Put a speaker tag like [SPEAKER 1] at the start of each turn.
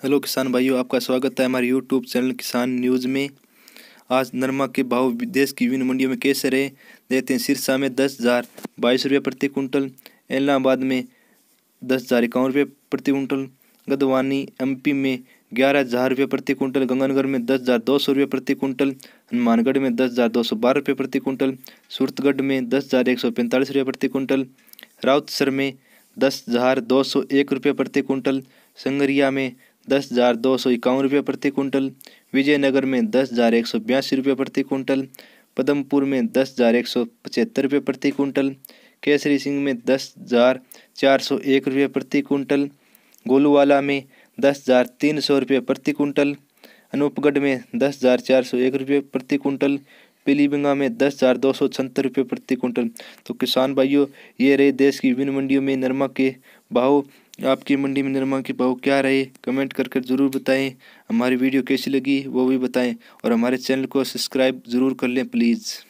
[SPEAKER 1] Hello किसान भाइयों, आपका स्वागत है हमारे यूट्यूब चैनल किसान न्यूज़ में। आज नरमा के भाव देश की विभिन्न मंडियों में कैसे रहे? देते हैं सिरसा में दस हज़ार बाईस रुपये प्रति कुंटल इलाहाबाद में दस हज़ार इक्यावन रुपये प्रति कुंटल गदवानी एमपी में ग्यारह हज़ार रुपये प्रति कुंटल गंगानगर में दस हज़ार दो सौ रुपये प्रति कुंटल हनुमानगढ़ में दस हज़ार दो सौ बारह रुपये प्रति कुंटल सूरतगढ़ में दस हज़ार एक सौ पैंतालीस रुपये प्रति कुंटल राउतसर में दस हज़ार दो सौ एक रुपये प्रति कुंटल संगरिया में दस हज़ार दो सौ इक्यावन रुपये प्रति कुंटल विजयनगर में दस हज़ार एक सौ बयासी रुपये प्रति कुंटल पदमपुर में दस हज़ार एक सौ पचहत्तर रुपये प्रति कुंटल केसरी सिंह में दस हज़ार चार सौ एक रुपये प्रति कुंटल गोलूवाला में दस हज़ार तीन सौ रुपये प्रति कुंटल अनूपगढ़ में दस हज़ार चार सौ एक रुपये प्रति कुंटल पीलीबिंगा में दस हज़ार दो सौ छहत्तर रुपये प्रति कुंटल तो किसान भाइयों, ये रहे देश की विभिन्न मंडियों में नरमा के भाव। आपकी मंडी में निरमा के भाव क्या रहे, कमेंट करके कर ज़रूर बताएँ। हमारी वीडियो कैसी लगी, वो भी बताएँ। और हमारे चैनल को सब्सक्राइब ज़रूर कर लें, प्लीज़।